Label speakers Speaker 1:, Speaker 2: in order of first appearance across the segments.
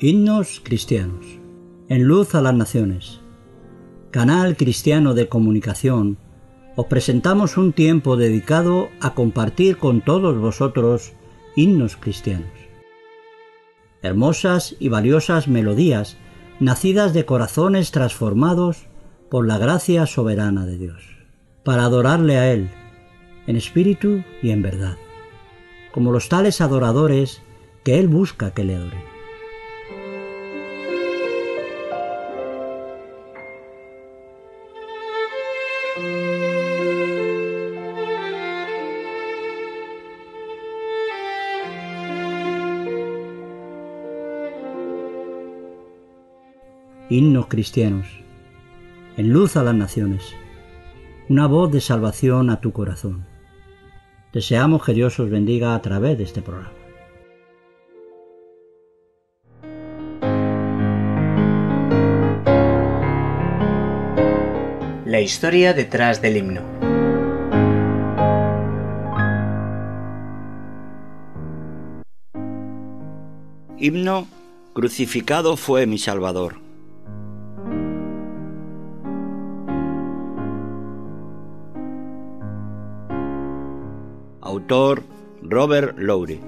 Speaker 1: Himnos cristianos. En luz a las naciones. Canal cristiano de comunicación, os presentamos un tiempo dedicado a compartir con todos vosotros himnos cristianos. Hermosas y valiosas melodías nacidas de corazones transformados por la gracia soberana de Dios, para adorarle a Él, en espíritu y en verdad, como los tales adoradores que Él busca que le adoren. himnos cristianos, en luz a las naciones, una voz de salvación a tu corazón. Deseamos que Dios os bendiga a través de este programa.
Speaker 2: La historia detrás del himno.
Speaker 3: Himno Crucificado fue mi Salvador. Robert Lowry.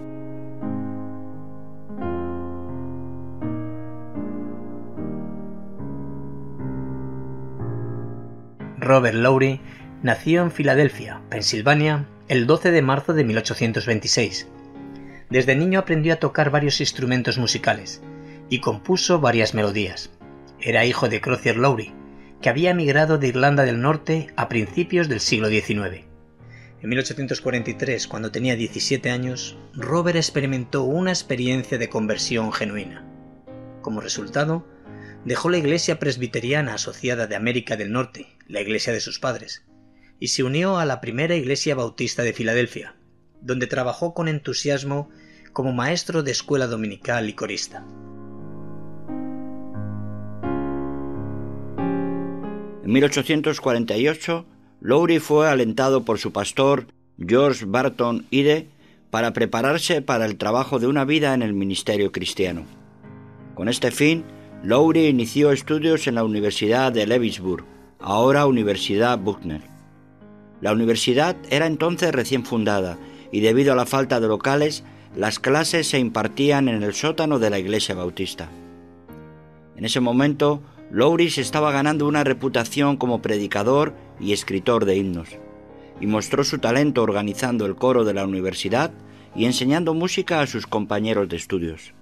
Speaker 2: Robert Lowry nació en Filadelfia, Pensilvania, el 12 de marzo de 1826. Desde niño aprendió a tocar varios instrumentos musicales y compuso varias melodías. Era hijo de Crocier Lowry, que había emigrado de Irlanda del Norte a principios del siglo XIX. En 1843, cuando tenía 17 años, Robert experimentó una experiencia de conversión genuina. Como resultado, dejó la iglesia presbiteriana asociada de América del Norte, la iglesia de sus padres, y se unió a la primera iglesia bautista de Filadelfia, donde trabajó con entusiasmo como maestro de escuela dominical y corista.
Speaker 3: En 1848 Lowry fue alentado por su pastor George Barton Ide para prepararse para el trabajo de una vida en el ministerio cristiano. Con este fin, Lowry inició estudios en la Universidad de Lewisburg, ahora Universidad Buckner. La universidad era entonces recién fundada y debido a la falta de locales, las clases se impartían en el sótano de la iglesia bautista. En ese momento, Lowry se estaba ganando una reputación como predicador y escritor de himnos, y mostró su talento organizando el coro de la universidad y enseñando música a sus compañeros de estudios.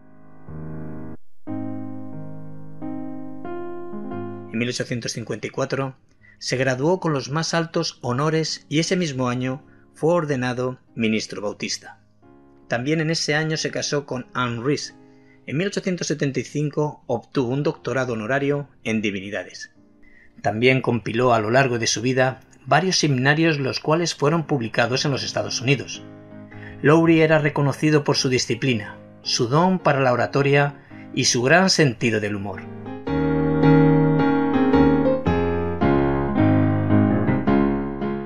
Speaker 2: En 1854 se graduó con los más altos honores y ese mismo año fue ordenado ministro bautista. También en ese año se casó con Anne Rees. En 1875 obtuvo un doctorado honorario en divinidades. También compiló a lo largo de su vida varios seminarios los cuales fueron publicados en los Estados Unidos. Lowry era reconocido por su disciplina, su don para la oratoria y su gran sentido del humor.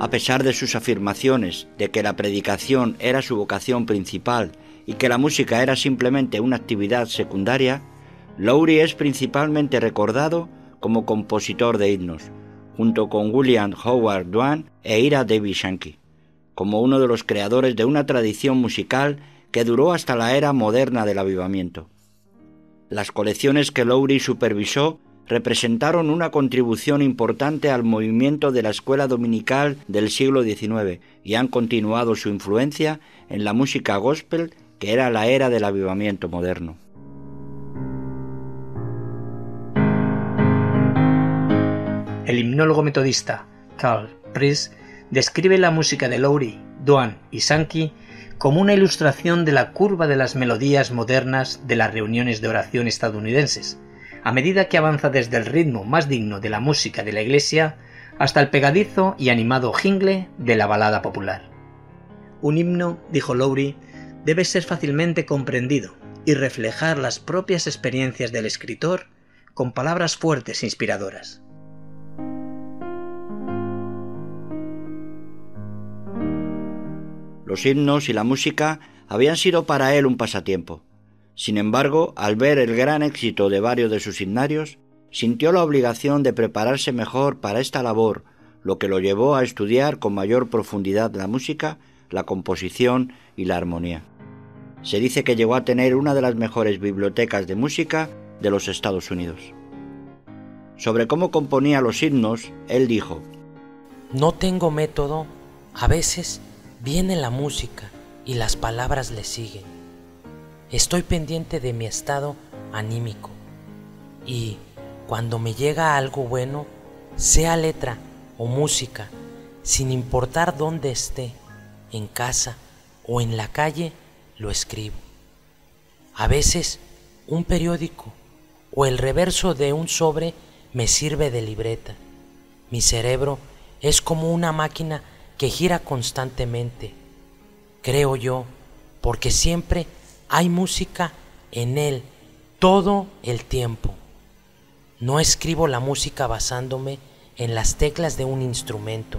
Speaker 3: A pesar de sus afirmaciones de que la predicación era su vocación principal y que la música era simplemente una actividad secundaria, Lowry es principalmente recordado como compositor de himnos, junto con William Howard Duane e Ira Devi Shanky, como uno de los creadores de una tradición musical que duró hasta la era moderna del avivamiento. Las colecciones que Lowry supervisó representaron una contribución importante al movimiento de la escuela dominical del siglo XIX y han continuado su influencia en la música gospel que era la era del avivamiento moderno.
Speaker 2: El himnólogo metodista Carl Priest describe la música de Lowry, Duane y Sankey como una ilustración de la curva de las melodías modernas de las reuniones de oración estadounidenses, a medida que avanza desde el ritmo más digno de la música de la iglesia hasta el pegadizo y animado jingle de la balada popular. Un himno, dijo Lowry, debe ser fácilmente comprendido y reflejar las propias experiencias del escritor con palabras fuertes e inspiradoras.
Speaker 3: Los himnos y la música habían sido para él un pasatiempo. Sin embargo, al ver el gran éxito de varios de sus himnarios, sintió la obligación de prepararse mejor para esta labor, lo que lo llevó a estudiar con mayor profundidad la música, la composición y la armonía. Se dice que llegó a tener una de las mejores bibliotecas de música de los Estados Unidos. Sobre cómo componía los himnos, él dijo,
Speaker 4: No tengo método, a veces viene la música y las palabras le siguen. Estoy pendiente de mi estado anímico y cuando me llega algo bueno, sea letra o música, sin importar dónde esté, en casa o en la calle, lo escribo. A veces un periódico o el reverso de un sobre me sirve de libreta. Mi cerebro es como una máquina que gira constantemente, creo yo, porque siempre hay música en él todo el tiempo. No escribo la música basándome en las teclas de un instrumento.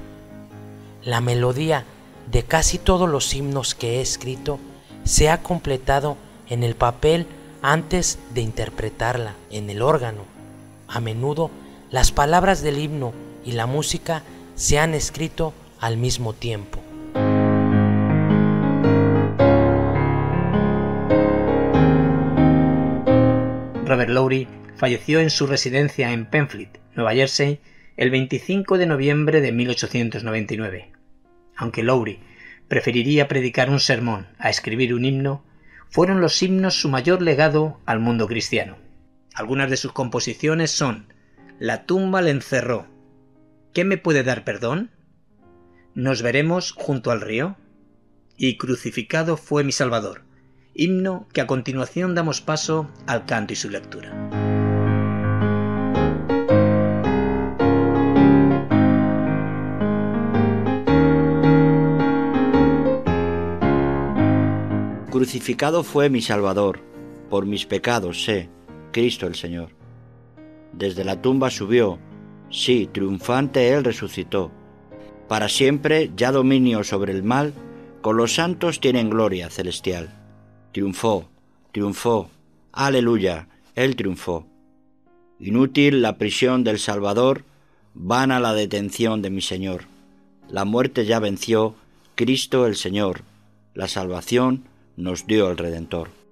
Speaker 4: La melodía de casi todos los himnos que he escrito se ha completado en el papel antes de interpretarla en el órgano. A menudo las palabras del himno y la música se han escrito al mismo tiempo.
Speaker 2: Robert Lowry falleció en su residencia en Penfleet, Nueva Jersey, el 25 de noviembre de 1899. Aunque Lowry preferiría predicar un sermón a escribir un himno, fueron los himnos su mayor legado al mundo cristiano. Algunas de sus composiciones son La tumba le encerró. ¿Qué me puede dar perdón? Nos veremos junto al río. Y crucificado fue mi Salvador, himno que a continuación damos paso al canto y su lectura.
Speaker 3: Crucificado fue mi Salvador, por mis pecados sé, Cristo el Señor. Desde la tumba subió, sí, triunfante Él resucitó. Para siempre ya dominio sobre el mal, con los santos tienen gloria celestial. Triunfó, triunfó, aleluya, Él triunfó. Inútil la prisión del Salvador, vana la detención de mi Señor. La muerte ya venció, Cristo el Señor, la salvación nos dio el Redentor.